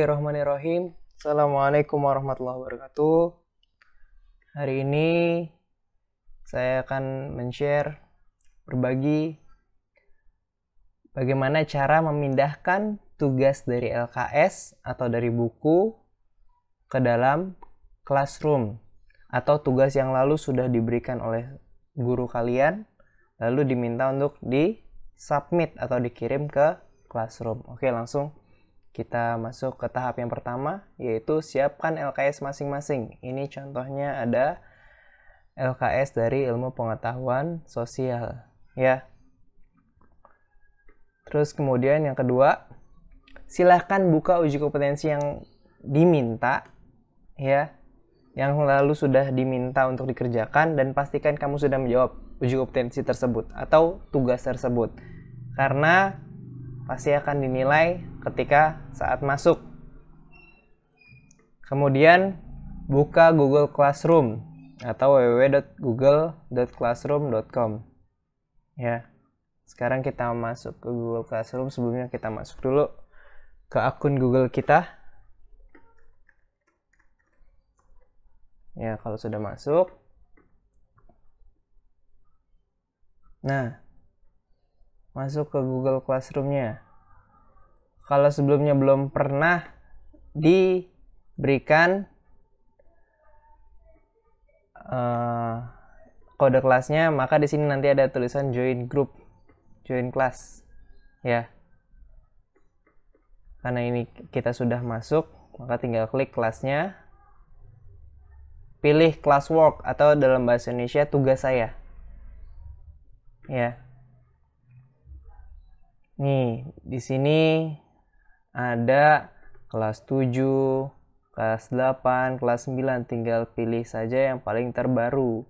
Bismillahirrahmanirrahim. Assalamualaikum warahmatullahi wabarakatuh. Hari ini saya akan men-share, berbagi bagaimana cara memindahkan tugas dari LKS atau dari buku ke dalam classroom atau tugas yang lalu sudah diberikan oleh guru kalian lalu diminta untuk di submit atau dikirim ke classroom. Oke, langsung kita masuk ke tahap yang pertama yaitu siapkan LKS masing-masing. Ini contohnya ada LKS dari ilmu pengetahuan sosial ya. Terus kemudian yang kedua, silahkan buka uji kompetensi yang diminta ya yang lalu sudah diminta untuk dikerjakan dan pastikan kamu sudah menjawab uji kompetensi tersebut atau tugas tersebut karena pasti akan dinilai ketika saat masuk. Kemudian buka Google Classroom atau www.google.classroom.com. Ya. Sekarang kita masuk ke Google Classroom. Sebelumnya kita masuk dulu ke akun Google kita. Ya, kalau sudah masuk. Nah, masuk ke Google Classroom-nya. Kalau sebelumnya belum pernah diberikan uh, kode kelasnya, maka di sini nanti ada tulisan join group, join class, ya. Karena ini kita sudah masuk, maka tinggal klik kelasnya, pilih classwork atau dalam bahasa Indonesia tugas saya, ya. Nih, di sini ada kelas 7, kelas 8, kelas 9. Tinggal pilih saja yang paling terbaru.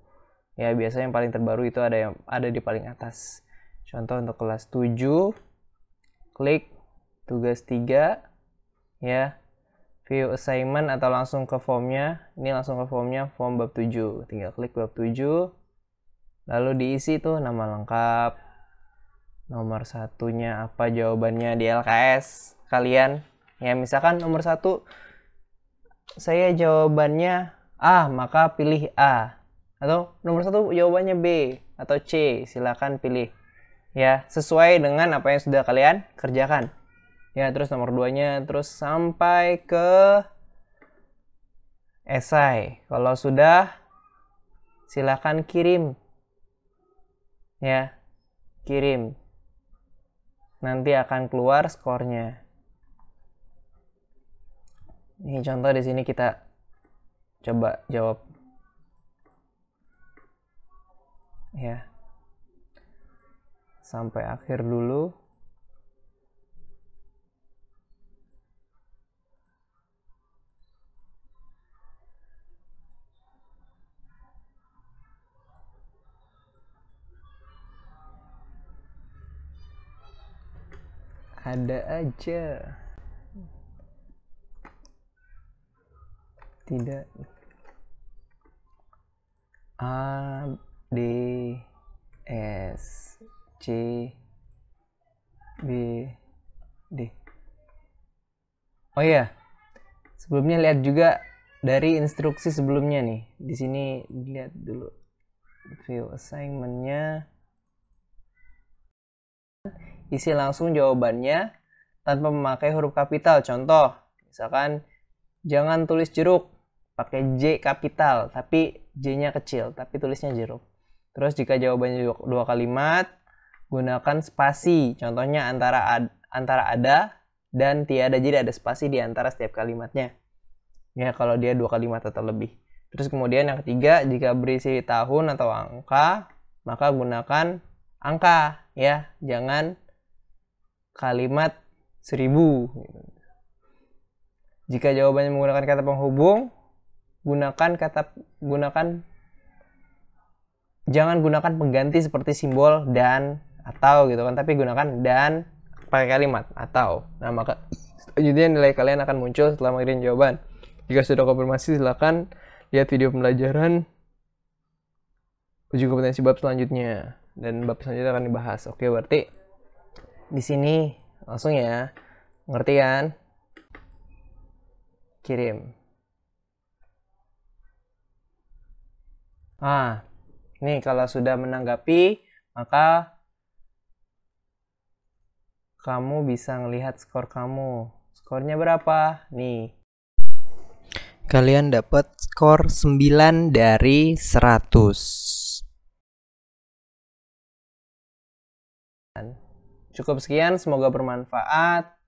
Ya, biasanya yang paling terbaru itu ada yang ada di paling atas. Contoh untuk kelas 7, klik tugas 3 ya. View assignment atau langsung ke formnya. Ini langsung ke formnya, form bab 7. Tinggal klik bab 7. Lalu diisi tuh nama lengkap, nomor satunya apa jawabannya di LKS kalian. Ya misalkan nomor satu saya jawabannya A maka pilih A. Atau nomor satu jawabannya B atau C silakan pilih. Ya sesuai dengan apa yang sudah kalian kerjakan. Ya terus nomor duanya terus sampai ke esai. Kalau sudah silakan kirim. Ya kirim. Nanti akan keluar skornya. Ini contoh di sini kita coba jawab. Ya. Sampai akhir dulu. ada aja tidak. A D S C B D. Oh iya sebelumnya lihat juga dari instruksi sebelumnya nih. Di sini lihat dulu view assignmentnya. Isi langsung jawabannya tanpa memakai huruf kapital. Contoh, misalkan jangan tulis jeruk, pakai J kapital, tapi J-nya kecil, tapi tulisnya jeruk. Terus jika jawabannya dua kalimat, gunakan spasi. Contohnya antara ad, antara ada dan tiada, jadi ada spasi di antara setiap kalimatnya. Ya, kalau dia dua kalimat atau lebih. Terus kemudian yang ketiga, jika berisi tahun atau angka, maka gunakan angka ya, jangan kalimat seribu. Jika jawabannya menggunakan kata penghubung, gunakan kata gunakan jangan gunakan pengganti seperti simbol dan atau gitu kan, tapi gunakan dan pakai kalimat atau. Nah, maka selanjutnya nilai kalian akan muncul setelah mengirim jawaban. Jika sudah konfirmasi silakan lihat video pembelajaran uji kompetensi bab selanjutnya dan bab selanjutnya akan dibahas. Oke, berarti di sini langsung ya ngerti kan kirim. Ah, nih kalau sudah menanggapi, maka kamu bisa melihat skor kamu. Skornya berapa? Nih. Kalian dapat skor 9 dari 100. Cukup sekian, semoga bermanfaat.